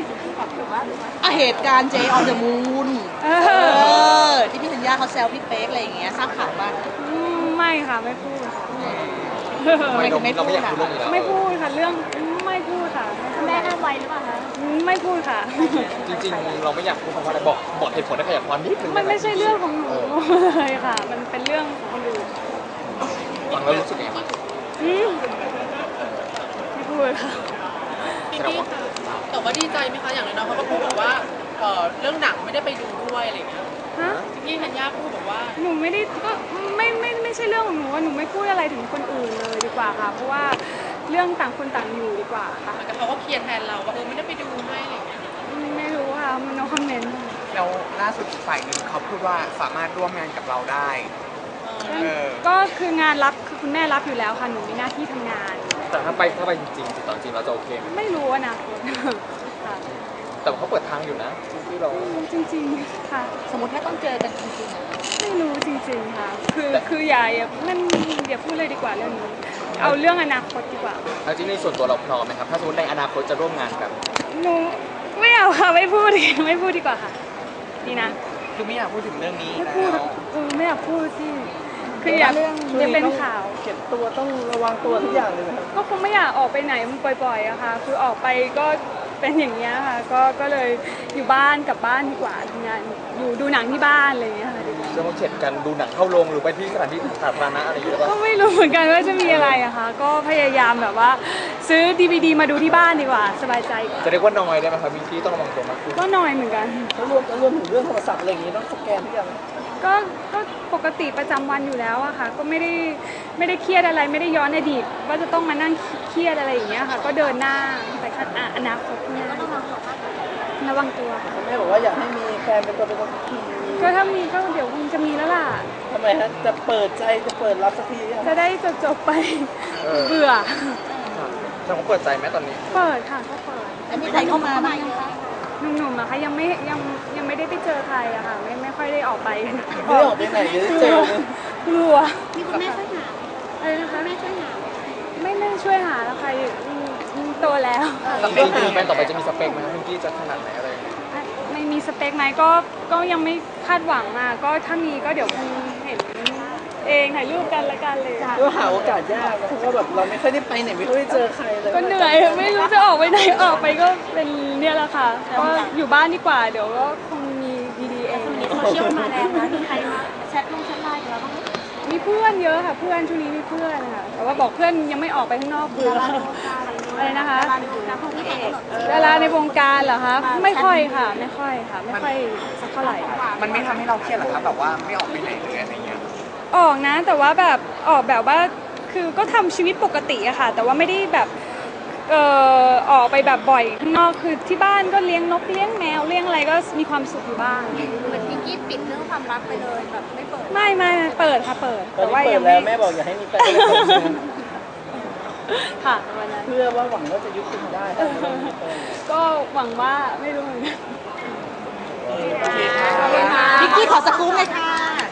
สีชมพูก่อนหรือว่าหรือว่าอะเหตุการณ์เจออนเดอะมูนเอเอออที่พี่ธัญญาเขาแซวพี่เป๊กอะไรอย่างเงี้ยทราบข่าวป่ะมไม่ค่ะไม่พูดค่ะทำไมถึงไม่เราพูไม่ดอยากอะพูดเรื่องนี้แล้วไม่พูดค่ะเรื่องไม่พูดค่ะแม่ห้ามไว้หรือเปล่าคะไม่พูดค่ะ จริงๆ เราไม่อยากพูดคำว่าอะไรบอกบอกเหตุผลได้ขยับความนิดนึงมันไม่ใช่เรื่องของหนูเลยค่ะ มันเป็นเรื่องของคนอื่นฟังแล้วรู้สึกยังไงบ้างอืมไม่พูดค่ะ แสดงว่าแต่ว่าดีใจไหมคะอย่างน้อยๆเขาก็พูดแบบว่าเอ่อเรื่องหนังไม่ได้ไปดูด้วยอะไรอย่างเงี้ยฮะพี่ธัญญาพูดแบบว่าหนูไม่ได้ก็ไม่ไม่ไม่ใช่เรื่องของหนูอะหนูไม่พูดอะไรถึงคนอื่นเลยดีกว่าค่ะ เพราะว่าเรื่องต่างคนต่างอยู่ดีกว่าค่ะ เหมือนกับเขาก็เคลียร์แทนเราว่าเออไม่ได้ไปดูให้อะไรอย่างเงี้ยไม่รู้ค่ะมัน no comment แล้วล่าสุดฝ่ายหนึ่งเขาพูดว่าสามารถร่วมงานกับเราได้ เออ ก็คืองานรับคือคุณแม่รับอยู่แล้วค่ะ หนูมีหน้าที่ทำงาน แต่ถ้าไปถ้าไปจริงๆติดต่อจริงเราจะโอเคไหมไม่รู้อนาคตค่ะแต่ว่าเขาเปิดทางอยู่นะที่เราจริงๆค่ะ สมมติถ้าต้องเจอกันจริงๆอะไม่รู้จริงๆค่ะ คือคืออย่าอย่ามันอย่าพูดเลยดีกว่าเรื่องนี้ เอาเรื่องอนาคตดีกว่าเอาจริงในส่วนตัวเราพร้อมไหมครับ ถ้าสมมติในอนาคตจะร่วมงานกันหนูไม่เอาค่ะไม่พูดไม่พูดดีกว่าค่ะดีนะ คือไม่อยากพูดถึงเรื่องนี้ไม่แล้พูดวเออไม่อยากพูดสิ คืออยากจะเป็นข่าว เก็บตัวต้องระวังตัวทุกอย่างเลยนะครับก็คงไม่อยากออกไปไหนมันบ่อยๆอะค่ะ คือออกไปก็เป็นอย่างเงี้ยค่ะ ก็ก็เลยอยู่บ้านกลับบ้านดีกว่าทำงานอยู่ดูหนังที่บ้านอะไรอย่างเงี้ยค่ะดีกว่าจะมาเข็ดกันดูหนังเข้าโรงหรือไปที่สถานที่สาธารณะอะไรอย่างเงี้ยหรือเปก็ล่าไม่รู้เหมือนกันว่าจะมีอะไรอะค่ะ ก็พยายามแบบว่า ซื้อดีวดีมาดูที่บ้านดีกว่า สบายใจกว่าจะเรียกว่านอยได้ไหมครับวิงกี้ต้องระวังตัวมากขึ้นก็หน่อยเหมือนกัน แล้วรวมรวมถึงเรื่องโทรศัพท์อะไรอย่างงี้ต้องสแกนทุกอย่าง ก็ก็ปกติประจำวันอยู่แล้วอะค่ะ ก็ไม่ได้ไม่ได้เครียดอะไรไม่ได้ย้อนอดีตว่าจะต้องมานั่งเครียดอะไรอย่างเงี้ยค่ะ ก็เดินหน้าไปข้างหน้าอนาคตข้างหน้าระวังตัวค่ะแม่บอกว่าอยากให้มีแฟนเป็นตัวเป็นตนสักทีก็ถ้ามีก็เดี๋ยวคงจะมีแล้วล่ะ ทำไมฮะจะเปิดใจจะเปิดรับสักทีหรือยังจะได้จบจบๆไปเออ เบื่อแต่เขาเปิดใจไหมตอนนี้ เปิดค่ะก็เปิด แล้วมีใครเข้ามาบ้างไหมคะหนุ่มๆ อะค่ะยังไม่ยังยังไม่ได้ไปเจอใครอะค่ะไม่ไม่ค่อยได้ออกไปไม่ได้ออกไปไหนเดี๋ยวได้เจอเลยกลัวมีคุณแม่ช่วยหาอะไรนะคะแม่ช่วยหาไม่ไม่ช่วยหาแล้วใครอืมอืมโตแล้วสเปคจริงๆแฟนต่อไปจะมีสเปคไหมครับวิงกี้จะขนาดไหนอะไรยังไงไม่มีสเปคไหมก็ก็ยังไม่คาดหวังมาก็ถ้ามีก็เดี๋ยวคงเห็น เองถ่ายรูปกันละกันเลยก็หาโอกาสยากนะเพราะว่าแบบเราไม่ค่อยได้ไปไหนไม่ค่อยได้เจอใครเลยก็เหนื่อยไม่รู้จะออกไปไหนออกไปก็เป็นเนี่ยแหละค่ะก็อยู่บ้านดีกว่าเดี๋ยวก็คงมีดีๆเองมีโซเชียลมาแรงนะมีใครมาแชทลงแชทไลน์กับเราบ้างไหมมีเพื่อนเยอะค่ะเพื่อนช่วงนี้มีเพื่อนค่ะแต่ว่าบอกเพื่อนยังไม่ออกไปข้างนอกเบื่อดาราในวงการอะไรอย่างเงี้ยอะไรนะคะดาราในวงการพวกพี่เอกดาราในวงการเหรอคะไม่ค่อยค่ะ ไม่ค่อยค่ะ ไม่ค่อยสักเท่าไหร่ มันไม่ทำให้เราเครียดหรอครับแบบว่าไม่ออกไปไหนเลยอะไรเงี้ย ออกนะ แต่ว่าแบบออกแบบว่าคือก็ทำชีวิตปกติอะค่ะ แต่ว่าไม่ได้แบบเอ่อออกไปแบบบ่อยข้างนอกคือที่บ้านก็เลี้ยงนกเลี้ยงแมวเลี้ยงอะไรก็มีความสุขอยู่บ้างเหมือนพิงกี้ปิดเรื่องความรักไปเลยแบบไม่เปิดไม่ไม่ไม่เปิดค่ะเปิดตอนแต่นี้ว่าเปิยัดงแล้วไม่แม่บอกอยากให้มีแฟนเป็นคนหนึ่งค่ะวันนั้นเพื่อว่าหวังว่าจะยุติได้ถ้าจะไม่มีแฟนก็หวังว่าไม่รู้เหมือนกันโอเคค่ะพิกกี้ขอสกู๊ปเลยค่ะ